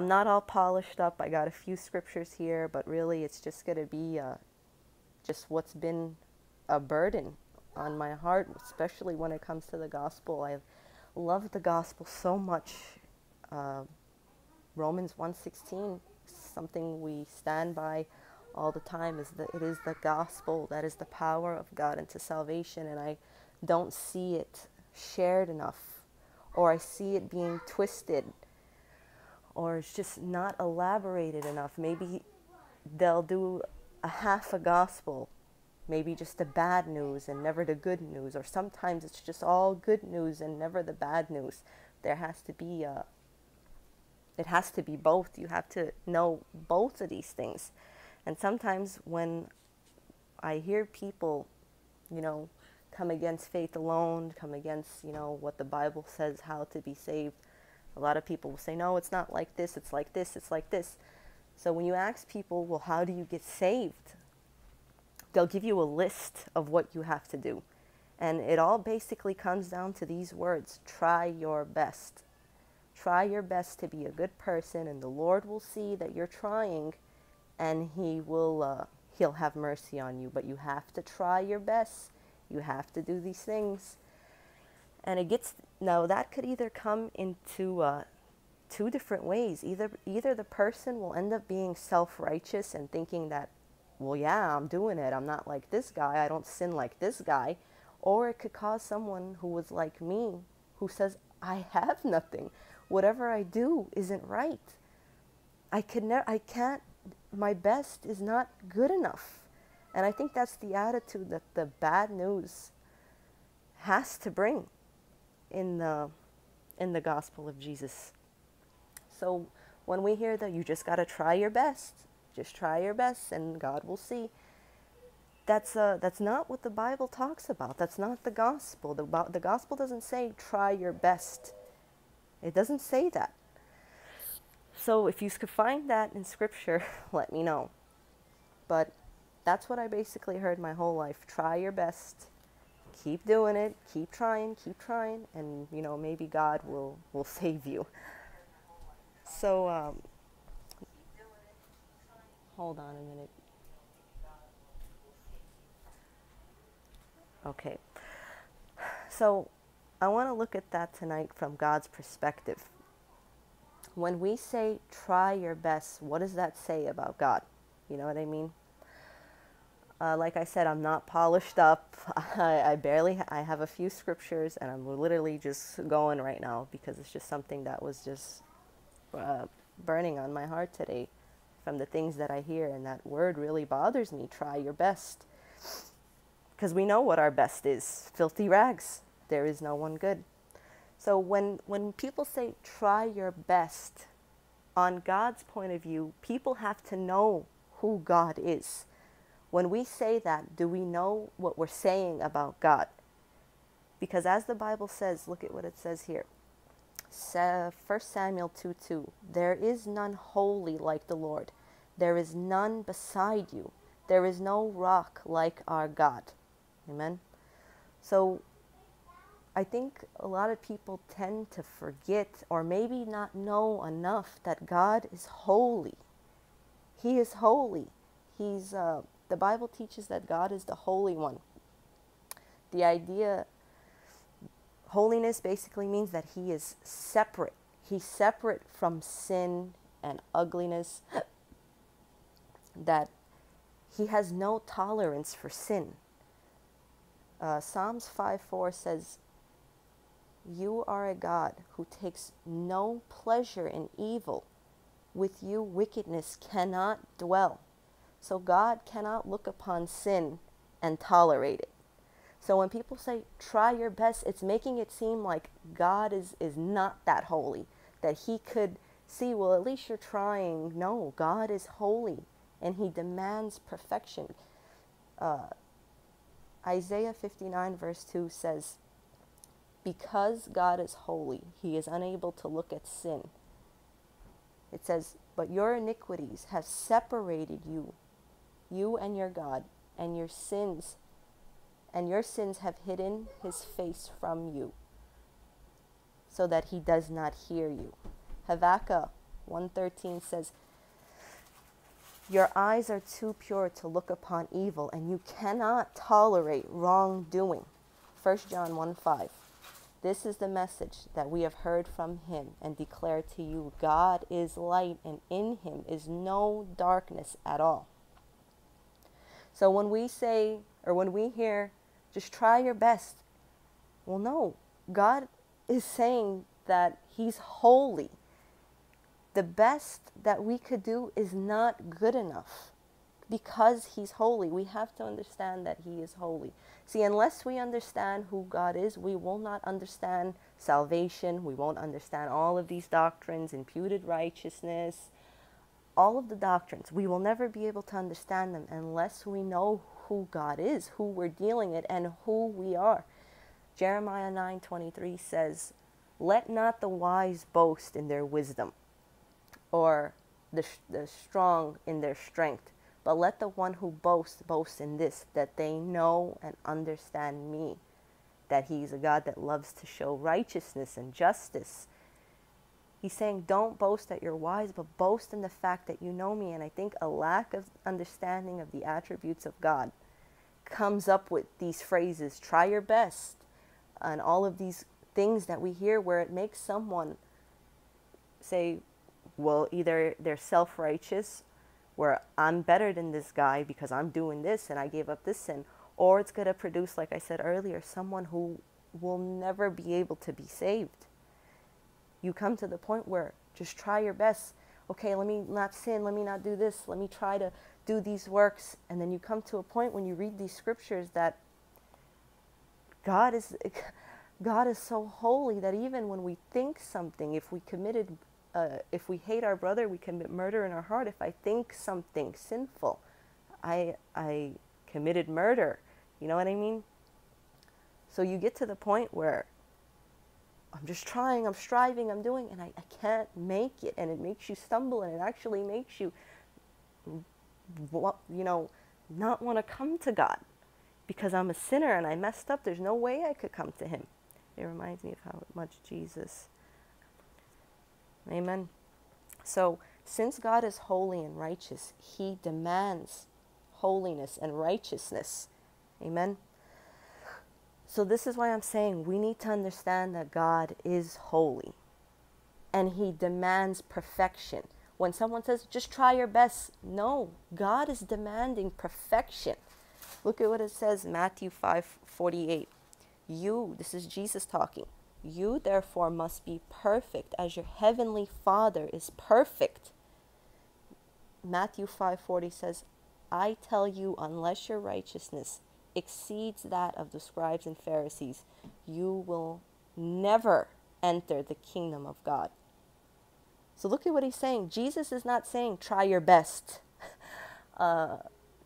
I'm not all polished up. I got a few scriptures here, but really it's just going to be uh, just what's been a burden on my heart, especially when it comes to the gospel. I love the gospel so much. Uh, Romans 1:16, something we stand by all the time is that it is the gospel that is the power of God into salvation and I don't see it shared enough or I see it being twisted or it's just not elaborated enough. Maybe they'll do a half a gospel, maybe just the bad news and never the good news, or sometimes it's just all good news and never the bad news. There has to be a it has to be both. You have to know both of these things. And sometimes when I hear people, you know, come against faith alone, come against, you know, what the Bible says how to be saved, a lot of people will say, no, it's not like this, it's like this, it's like this. So when you ask people, well, how do you get saved? They'll give you a list of what you have to do. And it all basically comes down to these words try your best. Try your best to be a good person, and the Lord will see that you're trying, and He will uh, He'll have mercy on you. But you have to try your best. You have to do these things, and it gets now that could either come into uh, two different ways. Either either the person will end up being self-righteous and thinking that, well, yeah, I'm doing it. I'm not like this guy. I don't sin like this guy, or it could cause someone who was like me, who says I have nothing whatever I do isn't right. I can never I can't my best is not good enough. And I think that's the attitude that the bad news has to bring in the in the gospel of Jesus. So when we hear that you just got to try your best, just try your best and God will see. That's uh, that's not what the Bible talks about. That's not the gospel. The, the gospel doesn't say try your best it doesn't say that. So if you could find that in scripture, let me know. But that's what I basically heard my whole life. Try your best. Keep doing it. Keep trying. Keep trying. And, you know, maybe God will, will save you. So, um, hold on a minute. Okay. So, I want to look at that tonight from God's perspective. When we say try your best, what does that say about God? You know what I mean? Uh, like I said, I'm not polished up. I, I barely, I have a few scriptures, and I'm literally just going right now because it's just something that was just uh, burning on my heart today from the things that I hear, and that word really bothers me. Try your best, because we know what our best is: filthy rags there is no one good. So when, when people say try your best, on God's point of view, people have to know who God is. When we say that, do we know what we're saying about God? Because as the Bible says, look at what it says here. 1 Samuel 2 2. There is none holy like the Lord. There is none beside you. There is no rock like our God. Amen. So I think a lot of people tend to forget or maybe not know enough that God is holy. He is holy. He's uh, the Bible teaches that God is the holy one. The idea holiness basically means that he is separate. He's separate from sin and ugliness. that he has no tolerance for sin. Uh, Psalms 5 4 says, you are a God who takes no pleasure in evil. With you, wickedness cannot dwell. So God cannot look upon sin and tolerate it. So when people say try your best, it's making it seem like God is, is not that holy, that he could see, well, at least you're trying. No, God is holy and he demands perfection. Uh, Isaiah 59, verse 2 says, because God is holy, he is unable to look at sin. It says, But your iniquities have separated you, you and your God, and your sins, and your sins have hidden his face from you, so that he does not hear you. Habakkuk 113 says, Your eyes are too pure to look upon evil, and you cannot tolerate wrongdoing. 1 John 1 5. This is the message that we have heard from him and declare to you God is light, and in him is no darkness at all. So when we say, or when we hear, just try your best, well, no, God is saying that he's holy. The best that we could do is not good enough because he's holy. We have to understand that he is holy. See, unless we understand who God is, we will not understand salvation. We won't understand all of these doctrines, imputed righteousness, all of the doctrines. We will never be able to understand them unless we know who God is, who we're dealing with, and who we are. Jeremiah 9:23 says, "Let not the wise boast in their wisdom, or the, the strong in their strength." But let the one who boasts boast in this, that they know and understand me, that he's a God that loves to show righteousness and justice. He's saying, don't boast that you're wise, but boast in the fact that you know me. And I think a lack of understanding of the attributes of God comes up with these phrases try your best, and all of these things that we hear where it makes someone say, well, either they're self righteous where I'm better than this guy because I'm doing this and I gave up this sin, or it's going to produce, like I said earlier, someone who will never be able to be saved. You come to the point where just try your best. Okay, let me not sin, let me not do this, let me try to do these works. And then you come to a point when you read these scriptures that God is. God is so holy that even when we think something, if we committed uh, if we hate our brother, we commit murder in our heart. If I think something sinful, I, I committed murder. You know what I mean? So you get to the point where I'm just trying, I'm striving, I'm doing, and I, I can't make it. And it makes you stumble, and it actually makes you, you know, not want to come to God because I'm a sinner and I messed up. There's no way I could come to Him. It reminds me of how much Jesus Amen. So, since God is holy and righteous, He demands holiness and righteousness. Amen. So, this is why I'm saying we need to understand that God is holy and He demands perfection. When someone says, just try your best, no, God is demanding perfection. Look at what it says, Matthew 5 48. You, this is Jesus talking, you therefore must be perfect as your heavenly Father is perfect. Matthew 5:40 says, "I tell you unless your righteousness exceeds that of the scribes and Pharisees, you will never enter the kingdom of God." So look at what he's saying. Jesus is not saying try your best. Uh,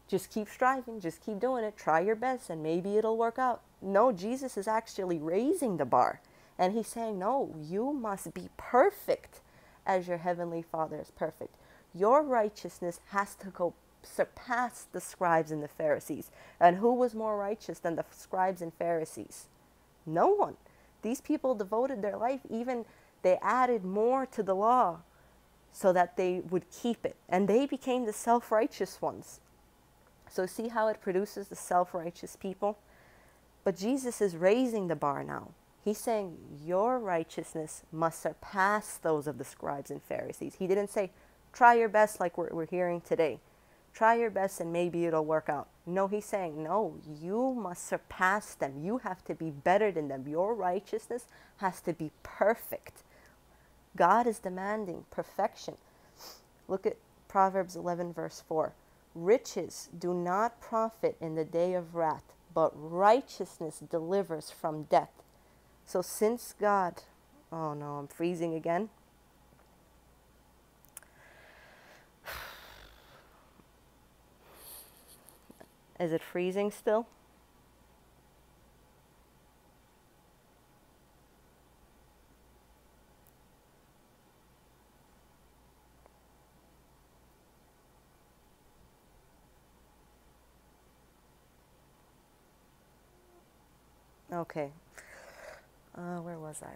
just keep striving, just keep doing it, try your best, and maybe it'll work out. No, Jesus is actually raising the bar. And he's saying, No, you must be perfect as your heavenly Father is perfect. Your righteousness has to go surpass the scribes and the Pharisees. And who was more righteous than the scribes and Pharisees? No one. These people devoted their life, even they added more to the law so that they would keep it. And they became the self righteous ones. So, see how it produces the self righteous people? But Jesus is raising the bar now. He's saying your righteousness must surpass those of the scribes and Pharisees. He didn't say, try your best like we're, we're hearing today. Try your best and maybe it'll work out. No, he's saying, no, you must surpass them. You have to be better than them. Your righteousness has to be perfect. God is demanding perfection. Look at Proverbs 11, verse 4. Riches do not profit in the day of wrath, but righteousness delivers from death. So since God, oh no, I'm freezing again. Is it freezing still? Okay, uh, where was I?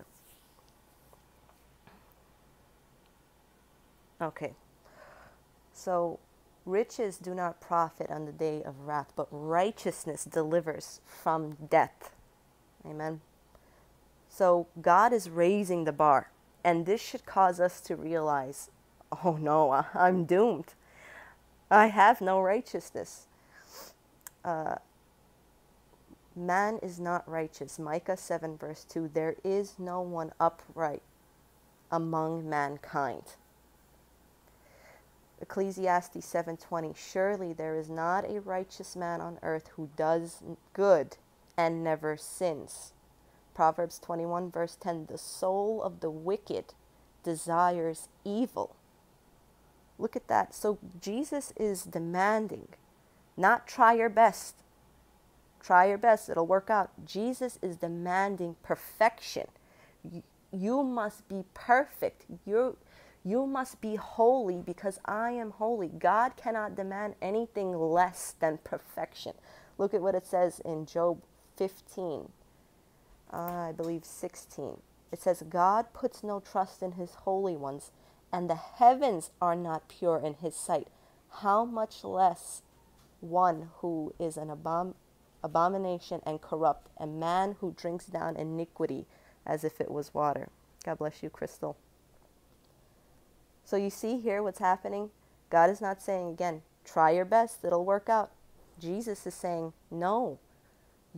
Okay. So riches do not profit on the day of wrath, but righteousness delivers from death. Amen. So God is raising the bar, and this should cause us to realize oh no, I'm doomed. I have no righteousness. Uh, man is not righteous. Micah 7, verse 2 There is no one upright among mankind. Ecclesiastes 7:20 Surely there is not a righteous man on earth who does good and never sins. Proverbs 21 verse 10 The soul of the wicked desires evil. Look at that. So Jesus is demanding not try your best. Try your best, it'll work out. Jesus is demanding perfection. You must be perfect. You you must be holy because I am holy. God cannot demand anything less than perfection. Look at what it says in Job 15, uh, I believe 16. It says, God puts no trust in his holy ones, and the heavens are not pure in his sight. How much less one who is an abom- abomination and corrupt, a man who drinks down iniquity as if it was water. God bless you, Crystal. So you see here what's happening? God is not saying, again, try your best, it'll work out. Jesus is saying, no,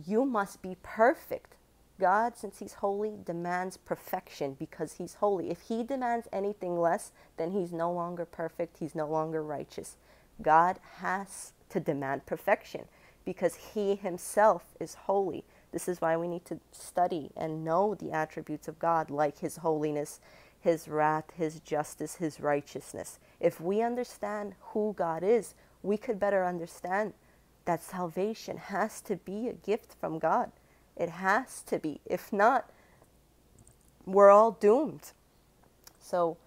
you must be perfect. God, since He's holy, demands perfection because He's holy. If He demands anything less, then He's no longer perfect, He's no longer righteous. God has to demand perfection because He Himself is holy. This is why we need to study and know the attributes of God, like His holiness, his wrath, his justice, his righteousness. If we understand who God is, we could better understand that salvation has to be a gift from God. It has to be. If not, we're all doomed. So,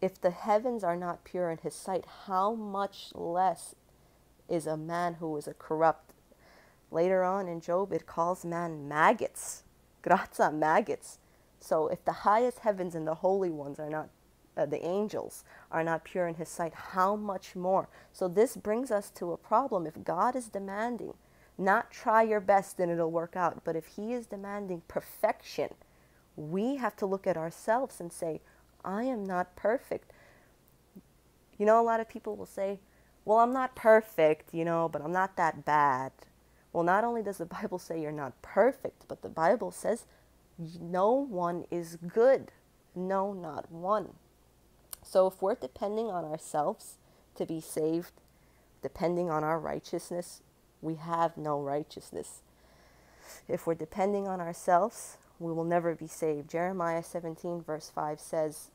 if the heavens are not pure in his sight, how much less is a man who is a corrupt? Later on in Job, it calls man maggots. Graza, maggots. So if the highest heavens and the holy ones are not, uh, the angels are not pure in his sight, how much more? So this brings us to a problem. If God is demanding, not try your best and it'll work out, but if he is demanding perfection, we have to look at ourselves and say, I am not perfect. You know, a lot of people will say, well, I'm not perfect, you know, but I'm not that bad. Well, not only does the Bible say you're not perfect, but the Bible says no one is good. No, not one. So if we're depending on ourselves to be saved, depending on our righteousness, we have no righteousness. If we're depending on ourselves, we will never be saved. Jeremiah 17, verse 5 says,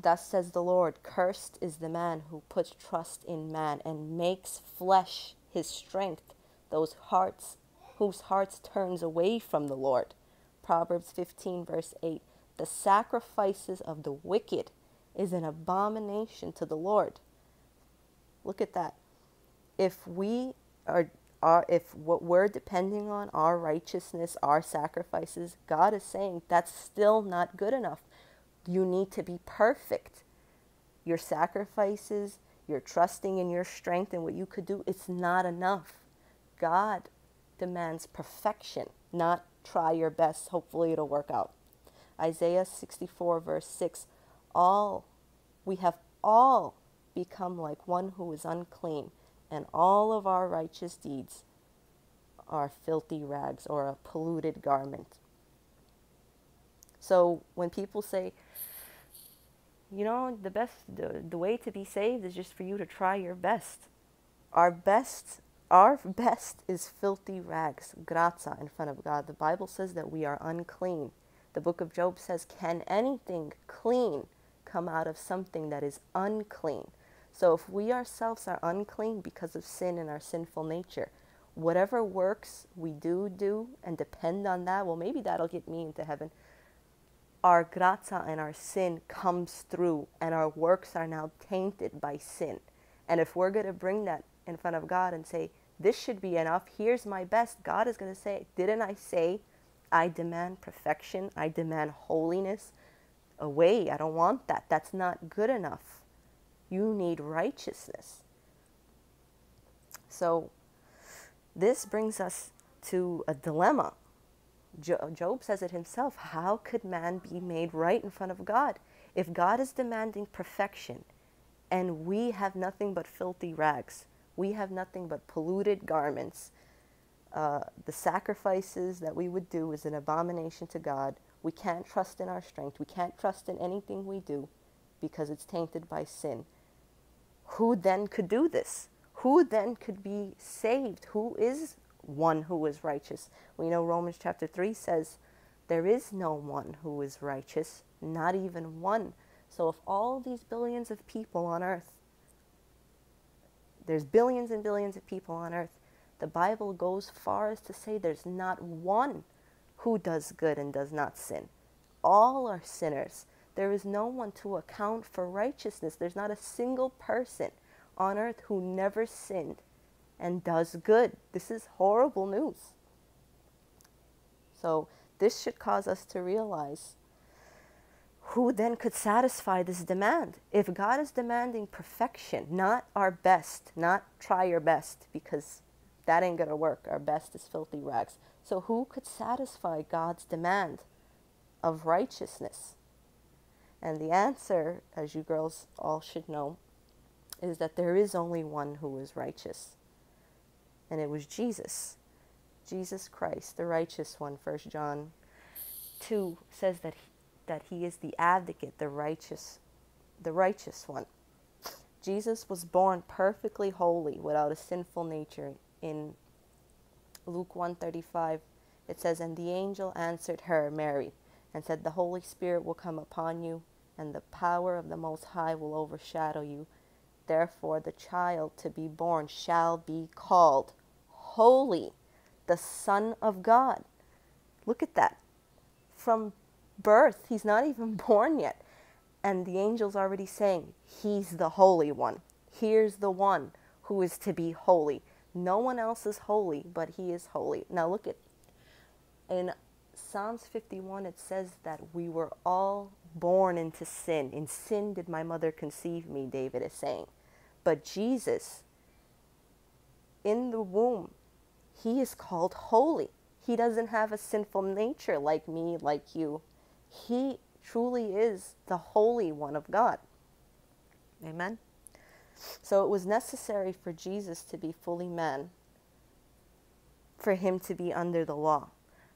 Thus says the Lord, Cursed is the man who puts trust in man and makes flesh his strength, those hearts whose hearts turns away from the Lord. Proverbs 15, verse 8 The sacrifices of the wicked is an abomination to the Lord. Look at that. If we are, are if what we're depending on, our righteousness, our sacrifices, God is saying that's still not good enough. You need to be perfect. Your sacrifices, your trusting in your strength and what you could do, it's not enough. God demands perfection, not try your best. Hopefully, it'll work out. Isaiah 64, verse 6 All, we have all become like one who is unclean, and all of our righteous deeds are filthy rags or a polluted garment. So when people say, you know, the best, the, the way to be saved is just for you to try your best. Our best our best is filthy rags, graza, in front of God. The Bible says that we are unclean. The book of Job says, Can anything clean come out of something that is unclean? So if we ourselves are unclean because of sin and our sinful nature, whatever works we do do and depend on that, well, maybe that'll get me into heaven. Our graza and our sin comes through, and our works are now tainted by sin. And if we're going to bring that in front of God and say, This should be enough. Here's my best. God is going to say, Didn't I say I demand perfection? I demand holiness. away. I don't want that. That's not good enough. You need righteousness. So, this brings us to a dilemma. Job says it himself How could man be made right in front of God? If God is demanding perfection and we have nothing but filthy rags, we have nothing but polluted garments, uh, the sacrifices that we would do is an abomination to God. We can't trust in our strength. We can't trust in anything we do because it's tainted by sin. Who then could do this? Who then could be saved? Who is one who is righteous? We know Romans chapter 3 says, There is no one who is righteous, not even one. So if all these billions of people on earth, there's billions and billions of people on earth, the Bible goes far as to say there's not one who does good and does not sin. All are sinners. There is no one to account for righteousness. There's not a single person on earth who never sinned and does good. This is horrible news. So, this should cause us to realize who then could satisfy this demand? If God is demanding perfection, not our best, not try your best, because that ain't going to work. Our best is filthy rags. So, who could satisfy God's demand of righteousness? And the answer, as you girls all should know, is that there is only one who is righteous. And it was Jesus. Jesus Christ, the righteous one. First John 2 says that he, that he is the advocate, the righteous, the righteous one. Jesus was born perfectly holy without a sinful nature. In Luke 135 it says and the angel answered her Mary and said the Holy Spirit will come upon you and the power of the most high will overshadow you. Therefore the child to be born shall be called holy, the Son of God. Look at that. From birth. He's not even born yet. And the angel's already saying, He's the Holy One. Here's the one who is to be holy. No one else is holy, but He is holy. Now look at in Psalms 51, it says that we were all born into sin. In sin did my mother conceive me, David is saying. But Jesus, in the womb, he is called holy. He doesn't have a sinful nature like me, like you. He truly is the Holy One of God. Amen. So it was necessary for Jesus to be fully man, for him to be under the law.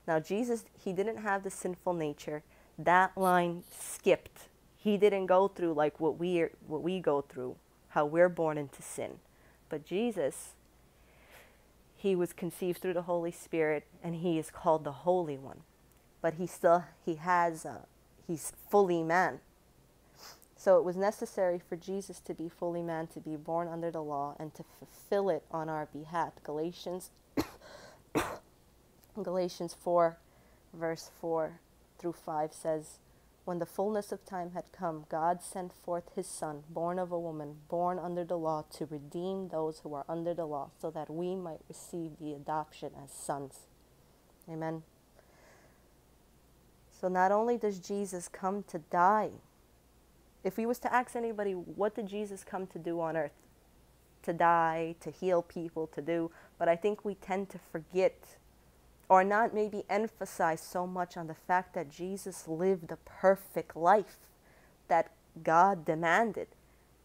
Now, Jesus, he didn't have the sinful nature. That line skipped. He didn't go through like what we, are, what we go through, how we're born into sin. But Jesus, he was conceived through the Holy Spirit, and he is called the Holy One but he still he has uh, he's fully man. So it was necessary for Jesus to be fully man, to be born under the law, and to fulfill it on our behalf. Galatians Galatians 4, verse 4 through 5 says, When the fullness of time had come, God sent forth his Son, born of a woman, born under the law, to redeem those who are under the law, so that we might receive the adoption as sons. Amen. So not only does Jesus come to die, if we was to ask anybody, what did Jesus come to do on earth? To die, to heal people, to do. But I think we tend to forget or not maybe emphasize so much on the fact that Jesus lived a perfect life that God demanded.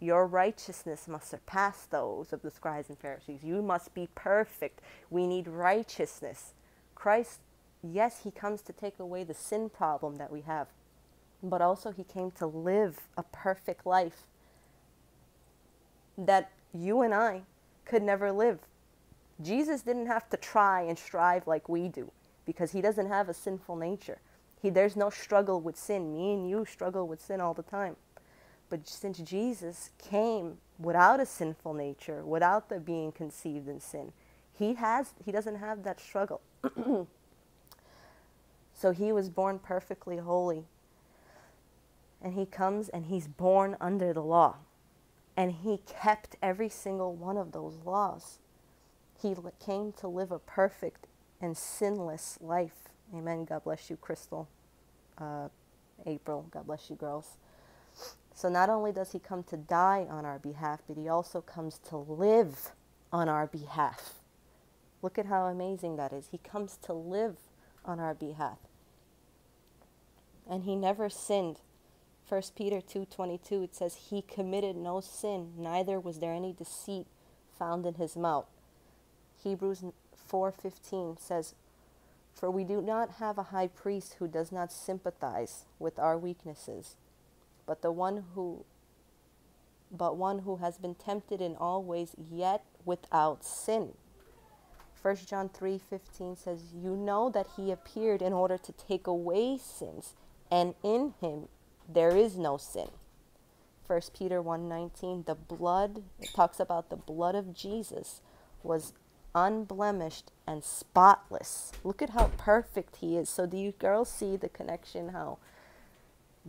Your righteousness must surpass those of the scribes and Pharisees. You must be perfect. We need righteousness. Christ yes, he comes to take away the sin problem that we have, but also he came to live a perfect life that you and I could never live. Jesus didn't have to try and strive like we do because he doesn't have a sinful nature. He, there's no struggle with sin. Me and you struggle with sin all the time. But since Jesus came without a sinful nature, without the being conceived in sin, he has he doesn't have that struggle. So he was born perfectly holy. And he comes and he's born under the law. And he kept every single one of those laws. He came to live a perfect and sinless life. Amen. God bless you, Crystal. Uh, April. God bless you, girls. So not only does he come to die on our behalf, but he also comes to live on our behalf. Look at how amazing that is. He comes to live on our behalf. And he never sinned. 1 Peter 2:22 it says he committed no sin, neither was there any deceit found in his mouth. Hebrews 4:15 says for we do not have a high priest who does not sympathize with our weaknesses, but the one who but one who has been tempted in all ways yet without sin. 1 John 3:15 says, "You know that he appeared in order to take away sins, and in him there is no sin." 1 Peter 1:19, the blood it talks about the blood of Jesus was unblemished and spotless. Look at how perfect he is. So do you girls see the connection how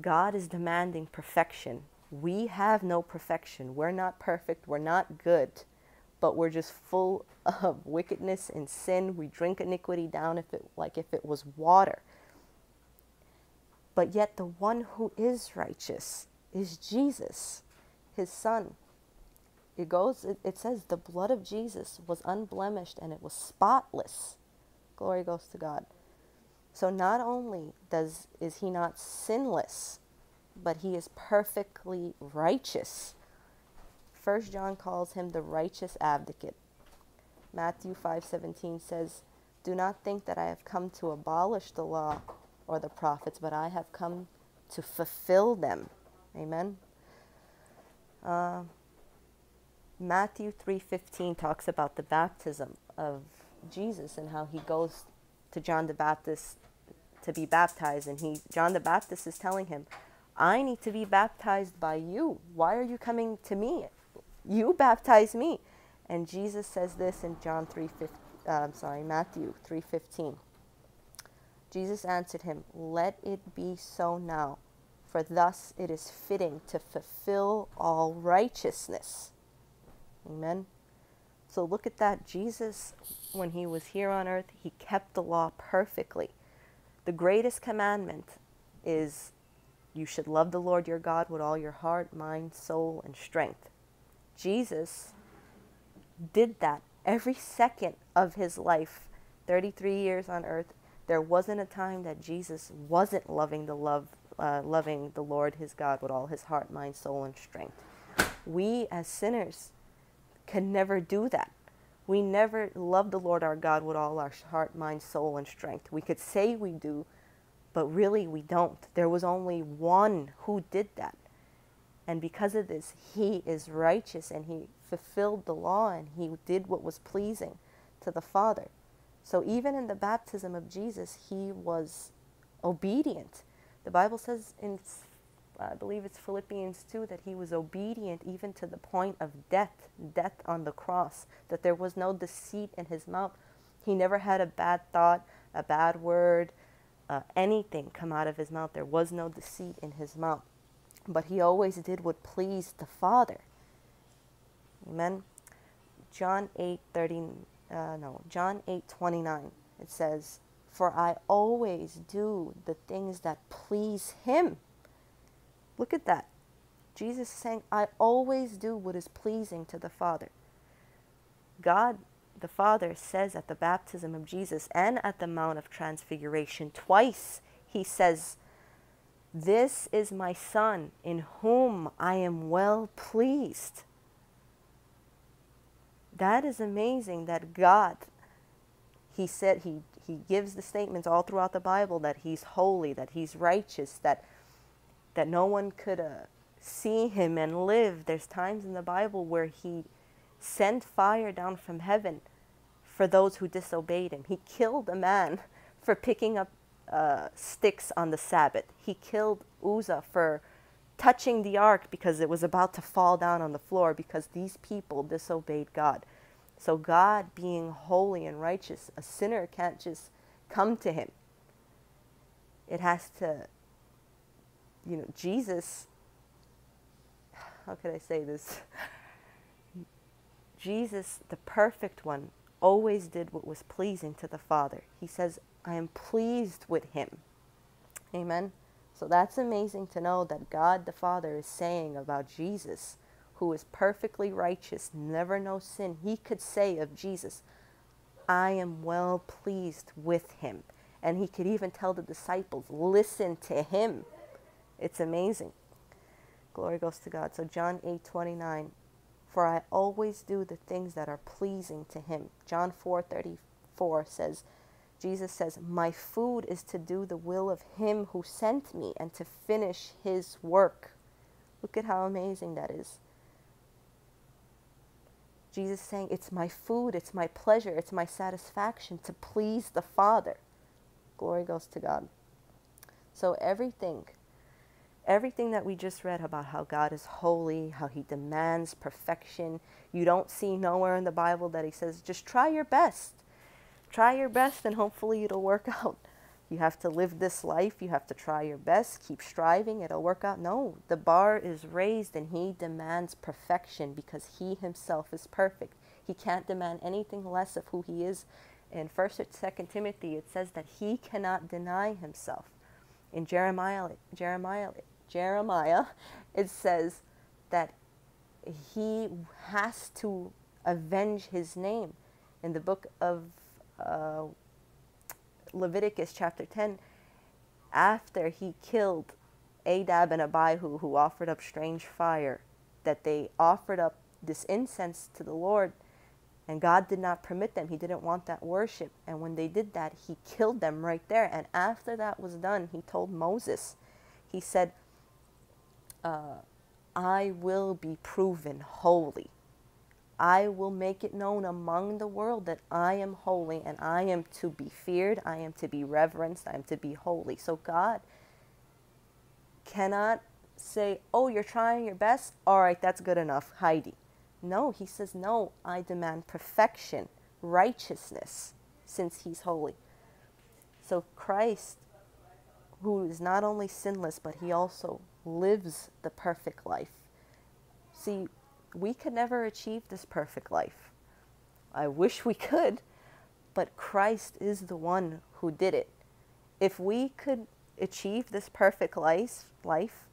God is demanding perfection. We have no perfection. We're not perfect. We're not good. But we're just full of wickedness and sin. We drink iniquity down if it like if it was water. But yet the one who is righteous is Jesus, his son. It goes it, it says the blood of Jesus was unblemished and it was spotless. Glory goes to God. So not only does is he not sinless, but he is perfectly righteous. First John calls him the righteous advocate. Matthew 5:17 says, "Do not think that I have come to abolish the law or the prophets, but I have come to fulfill them." Amen. Uh, Matthew 3:15 talks about the baptism of Jesus and how he goes to John the Baptist to be baptized and he John the Baptist is telling him, "I need to be baptized by you. Why are you coming to me? You baptize me." And Jesus says this in John 3 uh, I'm sorry, Matthew 3:15. Jesus answered him, "Let it be so now, for thus it is fitting to fulfill all righteousness." Amen. So look at that. Jesus, when he was here on earth, he kept the law perfectly. The greatest commandment is you should love the Lord your God with all your heart, mind, soul, and strength. Jesus did that every second of his life, 33 years on earth. There wasn't a time that Jesus wasn't loving the love, uh, loving the Lord his God with all his heart, mind, soul, and strength. We as sinners can never do that. We never love the Lord our God with all our heart, mind, soul, and strength. We could say we do, but really we don't. There was only one who did that. And because of this, he is righteous and he fulfilled the law and he did what was pleasing to the Father. So even in the baptism of Jesus, he was obedient. The Bible says in I believe it's Philippians 2, that he was obedient even to the point of death, death on the cross, that there was no deceit in his mouth. He never had a bad thought, a bad word, uh, anything come out of his mouth. There was no deceit in his mouth. But he always did what pleased the Father. Amen. John 8, 30, uh, no, John 8, 29, it says, For I always do the things that please him Look at that. Jesus is saying, I always do what is pleasing to the Father. God, the Father, says at the baptism of Jesus and at the Mount of Transfiguration, twice he says, This is my Son, in whom I am well pleased. That is amazing that God, he said, he, he gives the statements all throughout the Bible that he's holy, that he's righteous, that that no one could uh, see him and live. There's times in the Bible where he sent fire down from heaven for those who disobeyed him. He killed a man for picking up uh, sticks on the Sabbath. He killed Uzzah for touching the ark because it was about to fall down on the floor because these people disobeyed God. So, God being holy and righteous, a sinner can't just come to him. It has to you know, Jesus, how could I say this? Jesus, the perfect one, always did what was pleasing to the Father. He says, I am pleased with him. Amen. So that's amazing to know that God the Father is saying about Jesus, who is perfectly righteous, never no sin. He could say of Jesus, I am well pleased with him. And he could even tell the disciples, listen to him. It's amazing. Glory goes to God. So John 8 29. For I always do the things that are pleasing to him. John 4 34 says, Jesus says, My food is to do the will of him who sent me and to finish his work. Look at how amazing that is. Jesus saying, It's my food, it's my pleasure, it's my satisfaction to please the Father. Glory goes to God. So everything, everything that we just read about how God is holy, how he demands perfection, you don't see nowhere in the Bible that he says, just try your best. Try your best and hopefully it'll work out. You have to live this life. You have to try your best. Keep striving. It'll work out. No, the bar is raised and he demands perfection because he himself is perfect. He can't demand anything less of who he is. In 1st or 2nd Timothy, it says that he cannot deny himself. In Jeremiah, Jeremiah, Jeremiah, it says that he has to avenge his name. In the book of uh, Leviticus chapter 10, after he killed Nadab and Abihu, who offered up strange fire, that they offered up this incense to the Lord, and God did not permit them. He didn't want that worship. And when they did that, he killed them right there. And after that was done, he told Moses, he said, uh, I will be proven holy. I will make it known among the world that I am holy and I am to be feared, I am to be reverenced, I am to be holy. So God cannot say, Oh, you're trying your best. All right, that's good enough. Heidi. No, he says, No, I demand perfection, righteousness, since he's holy. So Christ, who is not only sinless, but he also lives the perfect life. See, we could never achieve this perfect life. I wish we could, but Christ is the one who did it. If we could achieve this perfect life, life,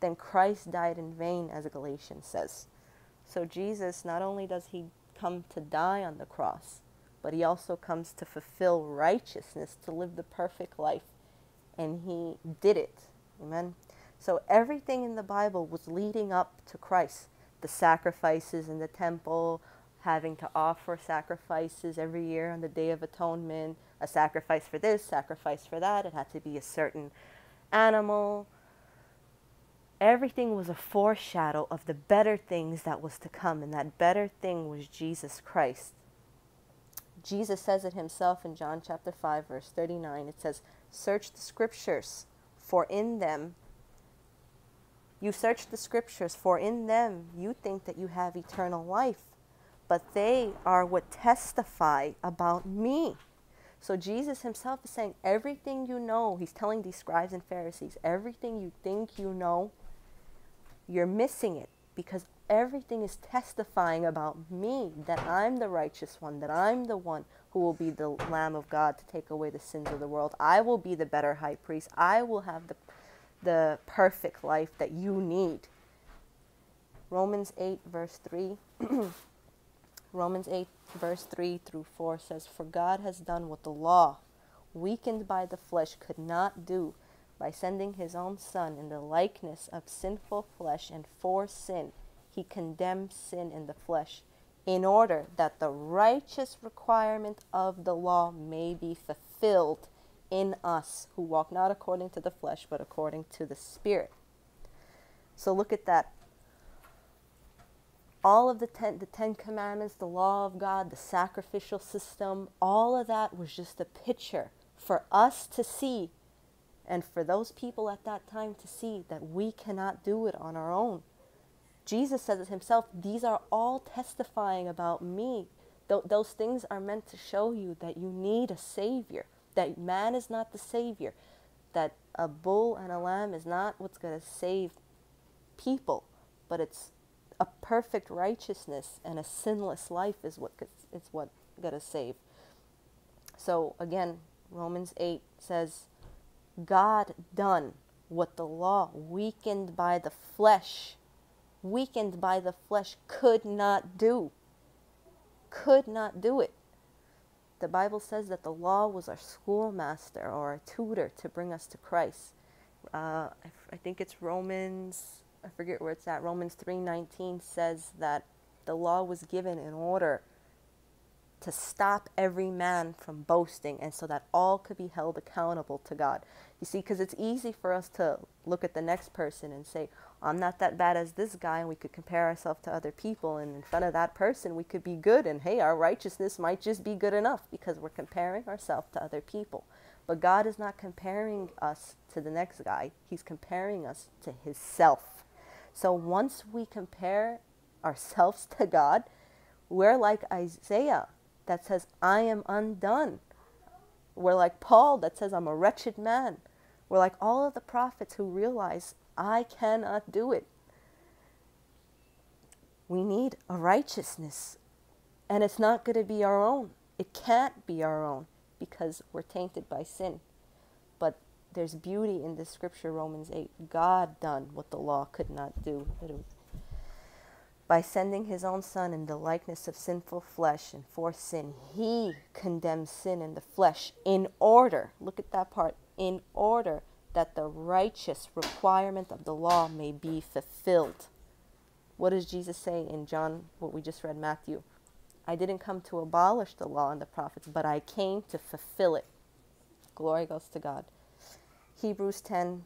then Christ died in vain, as Galatians says. So Jesus, not only does he come to die on the cross, but he also comes to fulfill righteousness, to live the perfect life. And he did it. Amen. So everything in the Bible was leading up to Christ the sacrifices in the temple, having to offer sacrifices every year on the Day of Atonement, a sacrifice for this, sacrifice for that. It had to be a certain animal. Everything was a foreshadow of the better things that was to come, and that better thing was Jesus Christ. Jesus says it himself in John chapter 5, verse 39. It says, Search the scriptures, for in them you search the scriptures, for in them you think that you have eternal life, but they are what testify about me. So Jesus himself is saying, everything you know, he's telling these scribes and Pharisees, everything you think you know, you're missing it because everything is testifying about me, that I'm the righteous one, that I'm the one who will be the Lamb of God to take away the sins of the world. I will be the better high priest. I will have the the perfect life that you need. Romans 8, verse 3. Romans 8, verse 3 through 4 says, For God has done what the law, weakened by the flesh, could not do by sending his own Son in the likeness of sinful flesh, and for sin he condemned sin in the flesh, in order that the righteous requirement of the law may be fulfilled in us who walk not according to the flesh, but according to the Spirit. So look at that. All of the ten, the Ten Commandments, the law of God, the sacrificial system, all of that was just a picture for us to see and for those people at that time to see that we cannot do it on our own. Jesus says it himself, these are all testifying about me. Th- those things are meant to show you that you need a Savior that man is not the savior, that a bull and a lamb is not what's going to save people, but it's a perfect righteousness and a sinless life is what it's what going to save. So again, Romans 8 says, God done what the law, weakened by the flesh, weakened by the flesh, could not do. Could not do it. The Bible says that the law was our schoolmaster or our tutor to bring us to Christ. Uh, I, I think it's Romans, I forget where it's at. Romans 3:19 says that the law was given in order to stop every man from boasting and so that all could be held accountable to God. You see, because it's easy for us to look at the next person and say, I'm not that bad as this guy, and we could compare ourselves to other people, and in front of that person, we could be good, and hey, our righteousness might just be good enough because we're comparing ourselves to other people. But God is not comparing us to the next guy, He's comparing us to His self. So once we compare ourselves to God, we're like Isaiah that says, I am undone. We're like Paul that says, I'm a wretched man. We're like all of the prophets who realize, I cannot do it. We need a righteousness. And it's not going to be our own. It can't be our own because we're tainted by sin. But there's beauty in this scripture, Romans 8. God done what the law could not do by sending his own Son in the likeness of sinful flesh and for sin, he condemns sin in the flesh in order, look at that part, in order that the righteous requirement of the law may be fulfilled. What does Jesus say in John, what we just read, Matthew? I didn't come to abolish the law and the prophets, but I came to fulfill it. Glory goes to God. Hebrews 10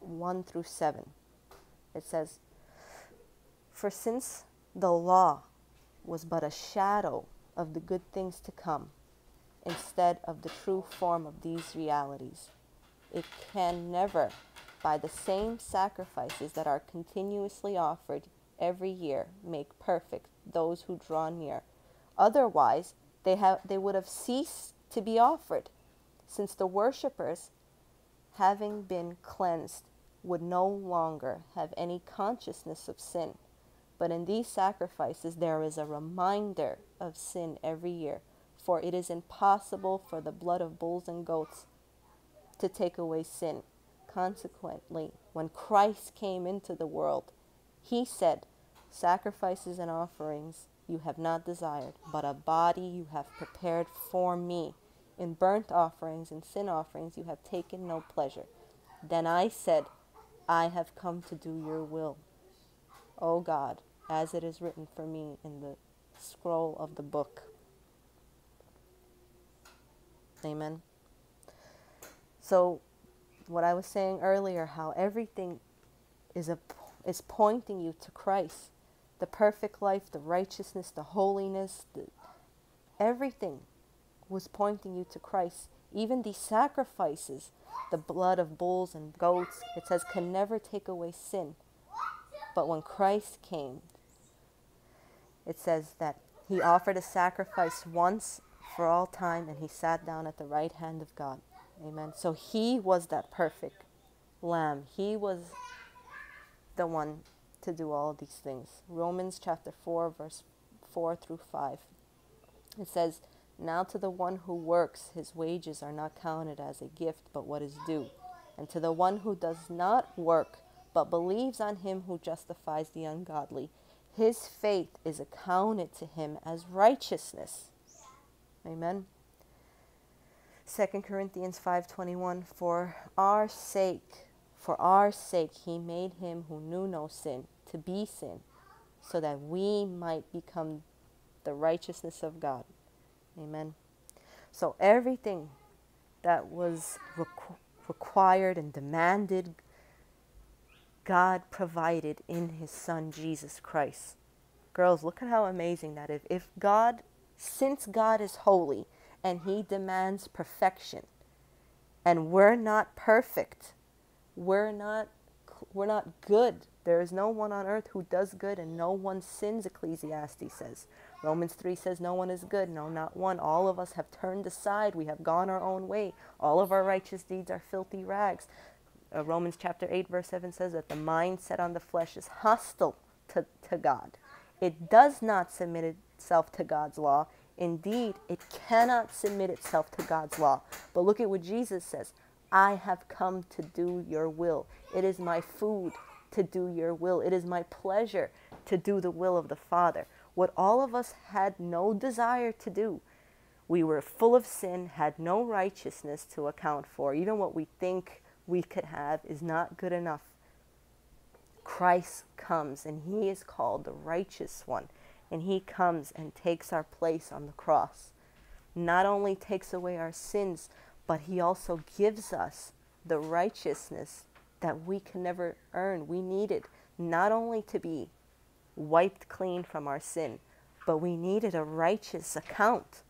1 through 7. It says, for since the law was but a shadow of the good things to come, instead of the true form of these realities, it can never, by the same sacrifices that are continuously offered every year, make perfect those who draw near. Otherwise, they, have, they would have ceased to be offered, since the worshippers, having been cleansed, would no longer have any consciousness of sin. But in these sacrifices, there is a reminder of sin every year, for it is impossible for the blood of bulls and goats to take away sin. Consequently, when Christ came into the world, he said, Sacrifices and offerings you have not desired, but a body you have prepared for me. In burnt offerings and sin offerings you have taken no pleasure. Then I said, I have come to do your will. O God, as it is written for me in the scroll of the book. Amen. So, what I was saying earlier, how everything is a is pointing you to Christ, the perfect life, the righteousness, the holiness, the, everything was pointing you to Christ. Even the sacrifices, the blood of bulls and goats, it says, can never take away sin. But when Christ came, it says that he offered a sacrifice once for all time and he sat down at the right hand of God. Amen. So he was that perfect lamb. He was the one to do all these things. Romans chapter 4, verse 4 through 5. It says, Now to the one who works, his wages are not counted as a gift, but what is due. And to the one who does not work, but believes on him who justifies the ungodly, his faith is accounted to him as righteousness. Amen. 2 Corinthians 5:21 For our sake for our sake he made him who knew no sin to be sin so that we might become the righteousness of God. Amen. So everything that was requ- required and demanded God provided in his son Jesus Christ. Girls, look at how amazing that is. If God, since God is holy and he demands perfection, and we're not perfect, we're not we're not good. There is no one on earth who does good and no one sins, Ecclesiastes says. Romans 3 says, No one is good, no, not one. All of us have turned aside. We have gone our own way. All of our righteous deeds are filthy rags uh, Romans chapter 8, verse 7 says that the mind set on the flesh is hostile to, to God. It does not submit itself to God's law. Indeed, it cannot submit itself to God's law. But look at what Jesus says I have come to do your will. It is my food to do your will. It is my pleasure to do the will of the Father. What all of us had no desire to do. We were full of sin, had no righteousness to account for. Even what we think we could have is not good enough. Christ comes and he is called the righteous one. And he comes and takes our place on the cross. Not only takes away our sins, but he also gives us the righteousness that we can never earn. We needed not only to be wiped clean from our sin, but we needed a righteous account.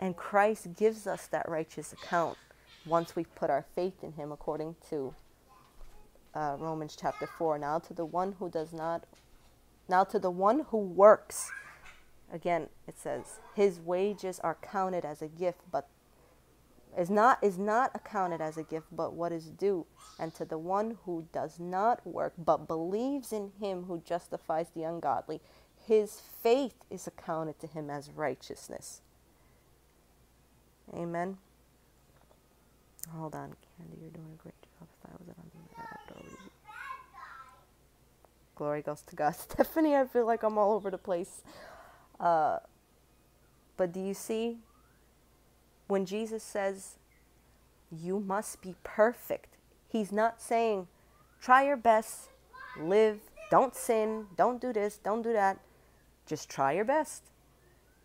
And Christ gives us that righteous account once we've put our faith in him, according to uh, Romans chapter 4. Now to the one who does not, now to the one who works, again it says, his wages are counted as a gift, but is not is not accounted as a gift but what is due. And to the one who does not work but believes in him who justifies the ungodly his faith is accounted to him as righteousness. Amen hold on candy you're doing a great job if i was on the that glory goes to god stephanie i feel like i'm all over the place uh, but do you see when Jesus says, you must be perfect, he's not saying, try your best, live, don't sin, don't do this, don't do that. Just try your best.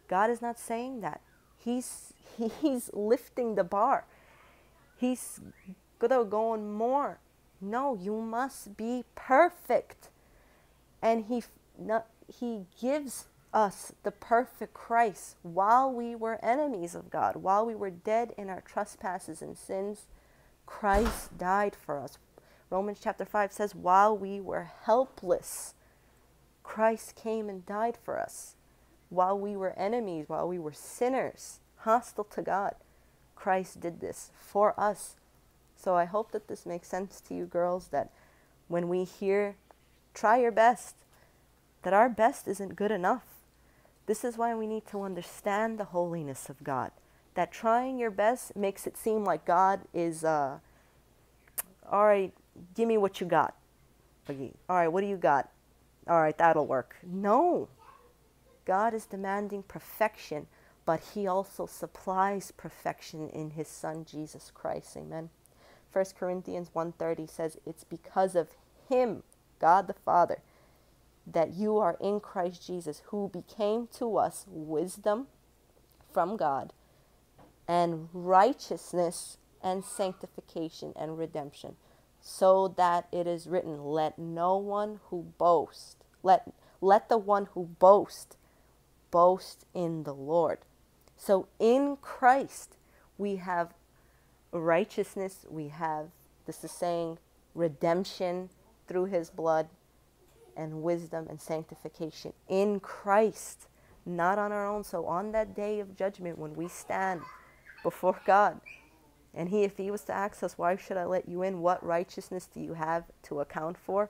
God is not saying that. He's, he's lifting the bar. He's going more. No, you must be perfect. And he, not, he gives us the perfect Christ while we were enemies of God, while we were dead in our trespasses and sins. Christ died for us. Romans chapter 5 says, while we were helpless, Christ came and died for us. While we were enemies, while we were sinners, hostile to God, Christ did this for us. So I hope that this makes sense to you girls that when we hear, try your best, that our best isn't good enough this is why we need to understand the holiness of God. That trying your best makes it seem like God is, uh, all right, give me what you got. All right, what do you got? All right, that'll work. No. God is demanding perfection, but he also supplies perfection in his son Jesus Christ. Amen. 1 Corinthians 1:30 says it's because of him, God the Father, that you are in Christ Jesus, who became to us wisdom from God and righteousness and sanctification and redemption, so that it is written, Let no one who boast, let, let the one who boast, boast in the Lord. So in Christ, we have righteousness, we have, this is saying, redemption through his blood and wisdom and sanctification in Christ, not on our own. So on that day of judgment, when we stand before God, and He, if He was to ask us, why should I let you in? What righteousness do you have to account for?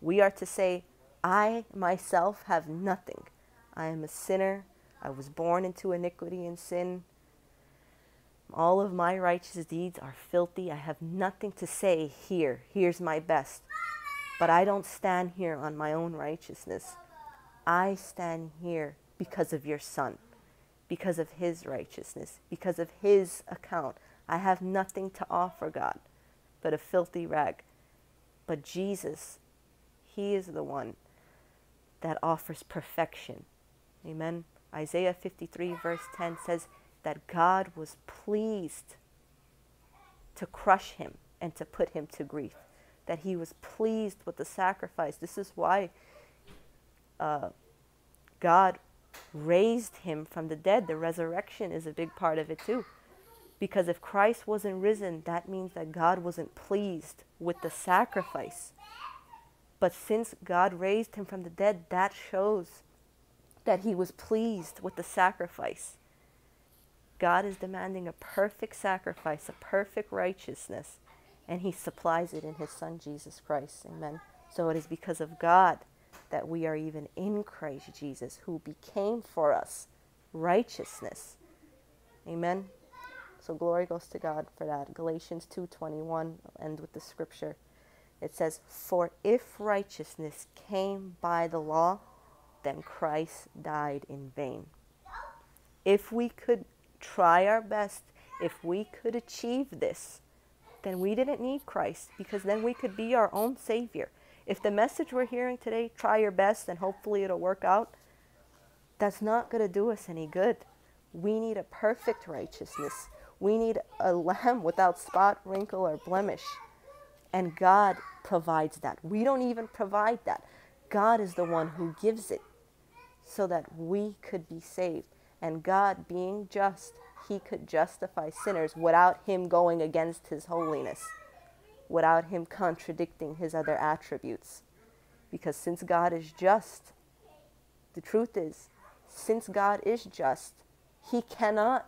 We are to say, I myself have nothing. I am a sinner. I was born into iniquity and sin. All of my righteous deeds are filthy. I have nothing to say here. Here's my best. But I don't stand here on my own righteousness. I stand here because of your Son, because of his righteousness, because of his account. I have nothing to offer God but a filthy rag. But Jesus, he is the one that offers perfection. Amen. Isaiah 53, verse 10 says that God was pleased to crush him and to put him to grief that he was pleased with the sacrifice. This is why uh, God raised him from the dead. The resurrection is a big part of it too. Because if Christ wasn't risen, that means that God wasn't pleased with the sacrifice. But since God raised him from the dead, that shows that he was pleased with the sacrifice. God is demanding a perfect sacrifice, a perfect righteousness and he supplies it in his son Jesus Christ. Amen. So it is because of God that we are even in Christ Jesus, who became for us righteousness. Amen. So glory goes to God for that. Galatians 2:21 end with the scripture. It says, "For if righteousness came by the law, then Christ died in vain." If we could try our best, if we could achieve this, then we didn't need Christ because then we could be our own savior. If the message we're hearing today, try your best and hopefully it'll work out, that's not going to do us any good. We need a perfect righteousness. We need a lamb without spot, wrinkle, or blemish. And God provides that. We don't even provide that. God is the one who gives it so that we could be saved. And God, being just, he could justify sinners without him going against his holiness, without him contradicting his other attributes. Because since God is just, the truth is, since God is just, he cannot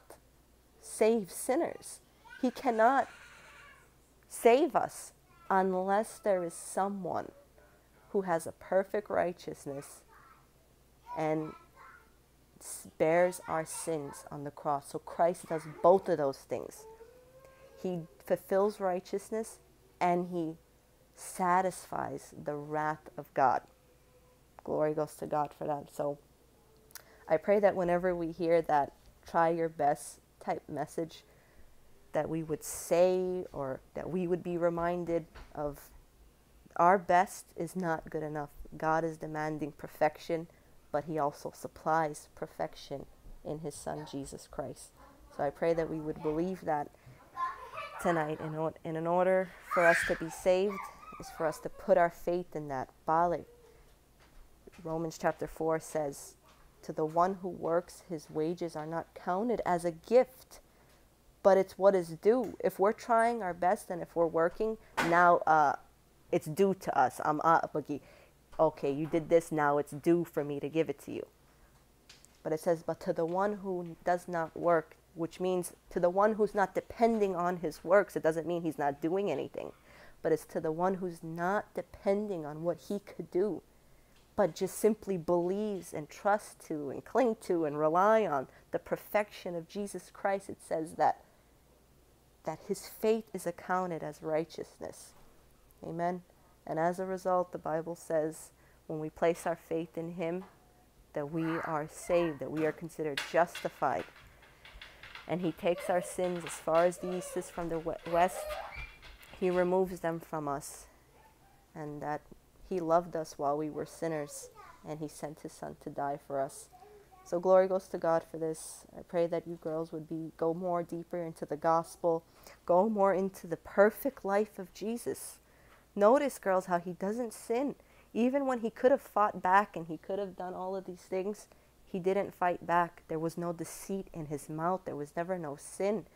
save sinners. He cannot save us unless there is someone who has a perfect righteousness and bears our sins on the cross. So Christ does both of those things. He fulfills righteousness and he satisfies the wrath of God. Glory goes to God for that. So I pray that whenever we hear that try your best type message, that we would say or that we would be reminded of our best is not good enough. God is demanding perfection but he also supplies perfection in his son Jesus Christ. So I pray that we would believe that tonight in, or- in an order for us to be saved is for us to put our faith in that. Balik. Romans chapter 4 says, To the one who works, his wages are not counted as a gift, but it's what is due. If we're trying our best and if we're working, now uh, it's due to us. I'm uh, okay, you did this, now it's due for me to give it to you. But it says, but to the one who does not work, which means to the one who's not depending on his works, it doesn't mean he's not doing anything, but it's to the one who's not depending on what he could do, but just simply believes and trusts to and cling to and rely on the perfection of Jesus Christ. It says that that his faith is accounted as righteousness. Amen. And as a result, the Bible says when we place our faith in Him, that we are saved, that we are considered justified. And He takes our sins as far as the east is from the west, He removes them from us. And that He loved us while we were sinners, and He sent His Son to die for us. So glory goes to God for this. I pray that you girls would be go more deeper into the gospel, go more into the perfect life of Jesus Notice, girls, how he doesn't sin. Even when he could have fought back and he could have done all of these things, he didn't fight back. There was no deceit in his mouth, there was never no sin.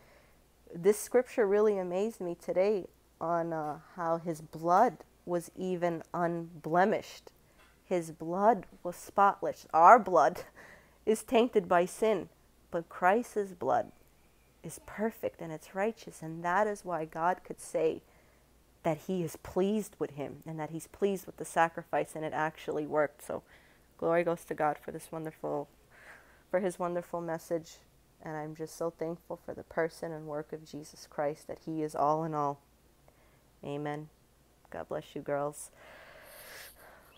This scripture really amazed me today on uh, how his blood was even unblemished. His blood was spotless. Our blood is tainted by sin, but Christ's blood is perfect and it's righteous. And that is why God could say, that he is pleased with him and that he's pleased with the sacrifice and it actually worked. So glory goes to God for this wonderful for his wonderful message and I'm just so thankful for the person and work of Jesus Christ that he is all in all. Amen. God bless you girls.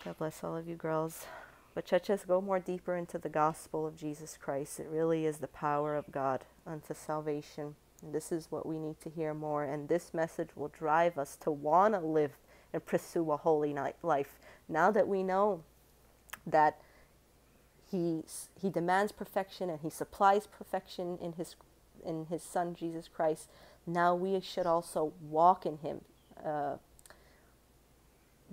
God bless all of you girls. But churches go more deeper into the gospel of Jesus Christ. It really is the power of God unto salvation. This is what we need to hear more. And this message will drive us to want to live and pursue a holy life. Now that we know that he, he demands perfection and he supplies perfection in his, in his son Jesus Christ, now we should also walk in him. Uh,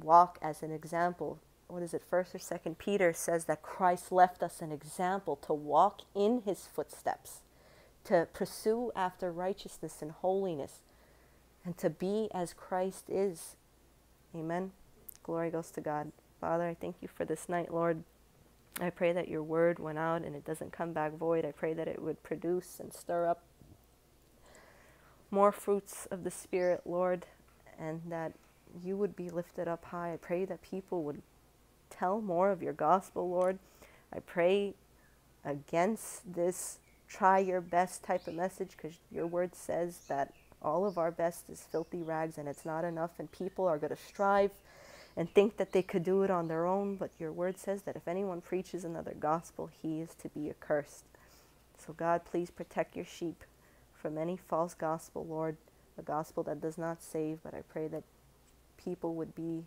walk as an example. What is it, first or second Peter says that Christ left us an example to walk in his footsteps to pursue after righteousness and holiness, and to be as Christ is. Amen. Glory goes to God. Father, I thank you for this night, Lord. I pray that your word went out and it doesn't come back void. I pray that it would produce and stir up more fruits of the Spirit, Lord, and that you would be lifted up high. I pray that people would tell more of your gospel, Lord. I pray against this try your best type of message because your word says that all of our best is filthy rags and it's not enough, and people are going to strive and think that they could do it on their own. But your word says that if anyone preaches another gospel, he is to be accursed. So, God, please protect your sheep from any false gospel, Lord, a gospel that does not save. But I pray that people would be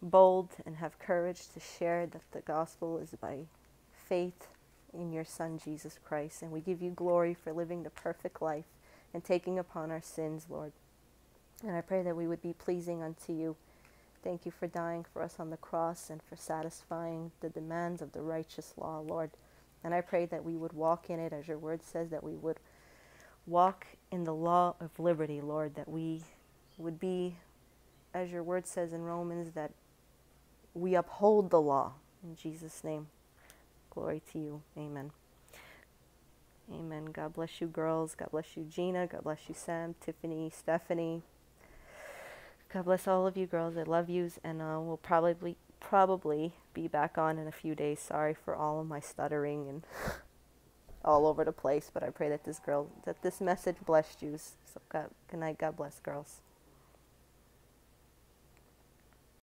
bold and have courage to share that the gospel is by faith in your Son, Jesus Christ. And we give you glory for living the perfect life and taking upon our sins, Lord. And I pray that we would be pleasing unto you. Thank you for dying for us on the cross and for satisfying the demands of the righteous law, Lord. And I pray that we would walk in it, as your word says, that we would walk in the law of liberty, Lord, that we would be, as your word says in Romans, that we uphold the law. In Jesus' name, glory to you. Amen. Amen. God bless you, girls. God bless you, Gina. God bless you, Sam, Tiffany, Stephanie. God bless all of you girls. I love yous, and uh, we'll probably probably be back on in a few days. Sorry for all of my stuttering and all over the place, but I pray that this girl that this message blessed you. So God, good night. God bless, girls.